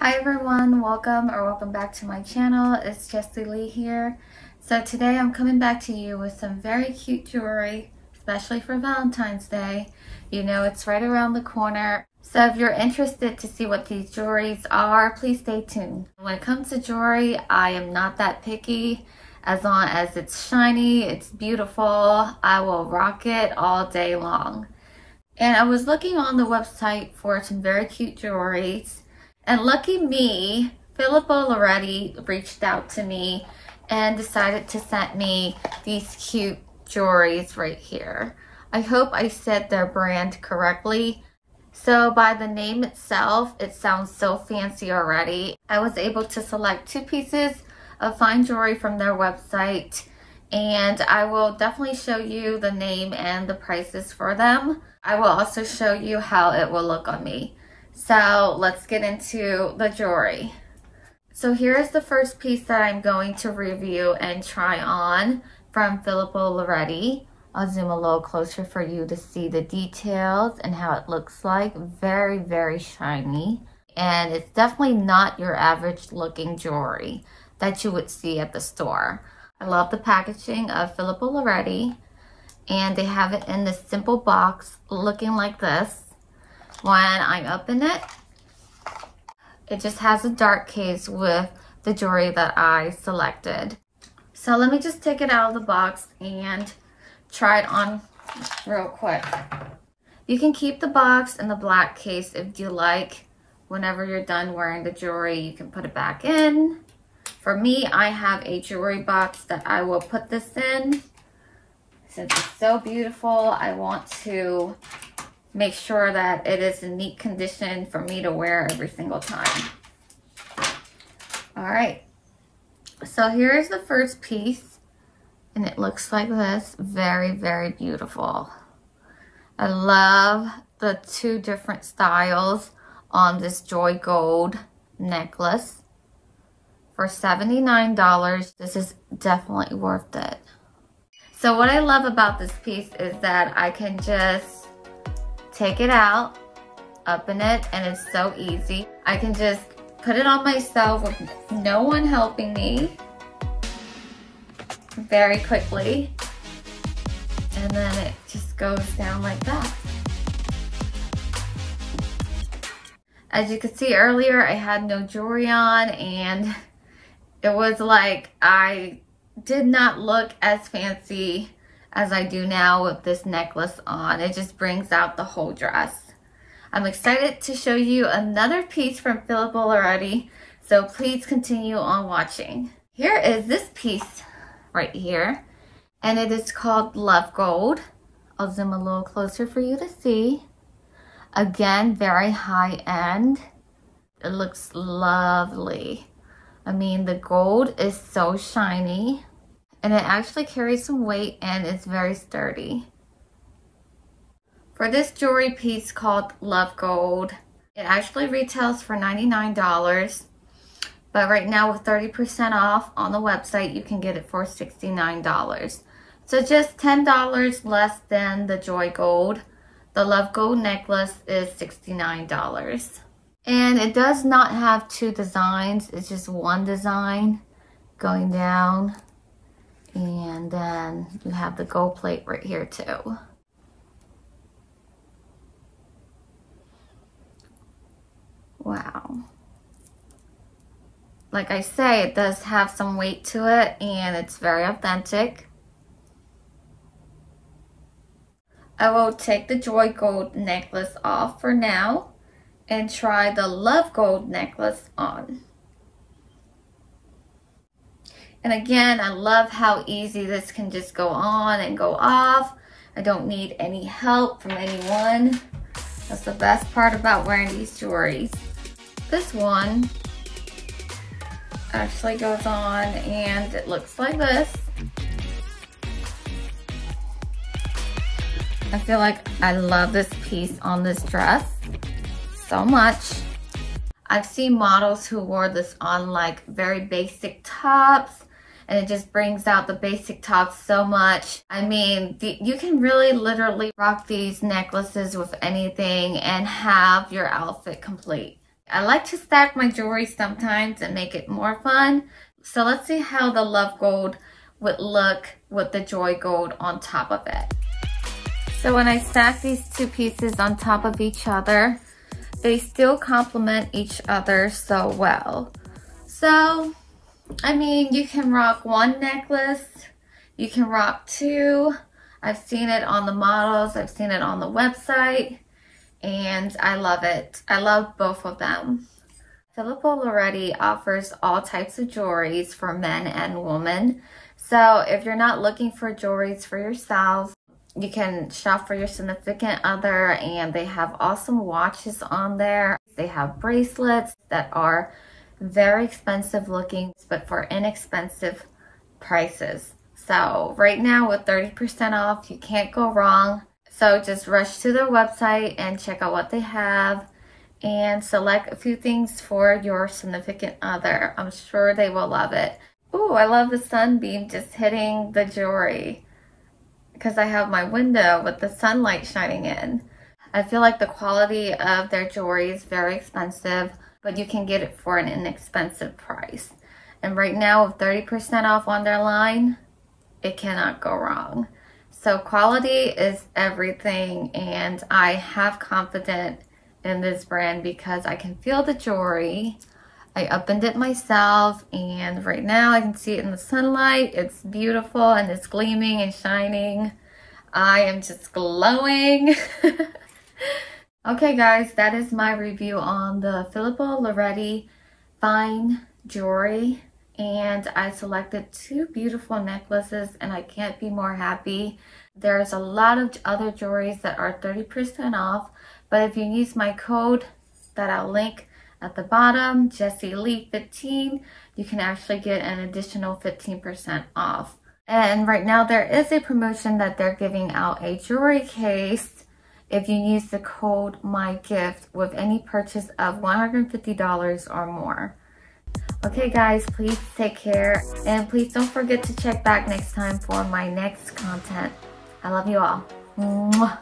Hi everyone, welcome or welcome back to my channel. It's Jessie Le here. So today I'm coming back to you with some very cute jewelry, especially for Valentine's Day. You know it's right around the corner. So if you're interested to see what these jewelries are, please stay tuned. When it comes to jewelry, I am not that picky. As long as it's shiny, it's beautiful, I will rock it all day long. And I was looking on the website for some very cute jewelries. And lucky me, Filippo Loreti reached out to me and decided to send me these cute jewelries right here. I hope I said their brand correctly. So by the name itself, it sounds so fancy already. I was able to select two pieces of fine jewelry from their website and I will definitely show you the name and the prices for them. I will also show you how it will look on me. So let's get into the jewelry. So here's the first piece that I'm going to review and try on from Filippo Loreti. I'll zoom a little closer for you to see the details and how it looks like. Very, very shiny. And it's definitely not your average looking jewelry that you would see at the store. I love the packaging of Filippo Loreti. And they have it in this simple box looking like this. When I open it, it just has a dark case with the jewelry that I selected. So let me just take it out of the box and try it on real quick. You can keep the box in the black case if you like. Whenever you're done wearing the jewelry, you can put it back in. For me, I have a jewelry box that I will put this in. Since it's so beautiful, I want to make sure that it is in neat condition for me to wear every single time. All right, so here's the first piece and it looks like this. Very, very beautiful. I love the two different styles on this Joy Gold necklace. For $79, this is definitely worth it. So what I love about this piece is that I can just take it out, open it, and it's so easy. I can just put it on myself with no one helping me very quickly. And then it just goes down like that. As you could see earlier, I had no jewelry on and it was like I did not look as fancy as I do now with this necklace on. It just brings out the whole dress. I'm excited to show you another piece from Filippo Loreti, so please continue on watching. Here is this piece right here, and it is called Love Gold. I'll zoom a little closer for you to see. Again, very high end. It looks lovely. I mean, the gold is so shiny and it actually carries some weight and it's very sturdy. For this jewelry piece called Love Gold, it actually retails for $99, but right now with 30% off on the website, you can get it for $69. So just $10 less than the Joy Gold. The Love Gold necklace is $69. And it does not have two designs, it's just one design going down. And then you have the gold plate right here too. Wow. Like I say, it does have some weight to it and it's very authentic. I will take the Joy Gold necklace off for now and try the Love Gold necklace on. And again, I love how easy this can just go on and go off. I don't need any help from anyone. That's the best part about wearing these jewelries. This one actually goes on and it looks like this. I feel like I love this piece on this dress so much. I've seen models who wore this on like very basic tops and it just brings out the basic tops so much. I mean, the, you can really literally rock these necklaces with anything and have your outfit complete. I like to stack my jewelry sometimes and make it more fun. So let's see how the Love Gold would look with the Joy Gold on top of it. So when I stack these two pieces on top of each other, they still complement each other so well. So, I mean, you can rock one necklace, you can rock two. I've seen it on the models, I've seen it on the website, and I love it. I love both of them. Filippo Loreti offers all types of jewelries for men and women. So if you're not looking for jewelries for yourself, you can shop for your significant other and they have awesome watches on there. They have bracelets that are very expensive looking, but for inexpensive prices. So right now with 30% off, you can't go wrong. So just rush to their website and check out what they have and select a few things for your significant other. I'm sure they will love it. Oh, I love the sunbeam just hitting the jewelry because I have my window with the sunlight shining in. I feel like the quality of their jewelry is very expensive, but you can get it for an inexpensive price. And right now with 30% off on their line, it cannot go wrong. So quality is everything and I have confidence in this brand because I can feel the jewelry. I opened it myself and right now I can see it in the sunlight. It's beautiful and it's gleaming and shining. I am just glowing. okay guys, that is my review on the Filippo Loreti Fine Jewelry and I selected two beautiful necklaces and I can't be more happy. There's a lot of other jewelries that are 30% off, but if you use my code that I'll link at the bottom, Jessie Le 15, you can actually get an additional 15% off. And right now there is a promotion that they're giving out a jewelry case if you use the code MYGIFT with any purchase of $150 or more. Okay guys, please take care and please don't forget to check back next time for my next content. I love you all. Mwah.